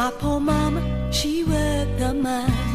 My poor mama, she worked the mines.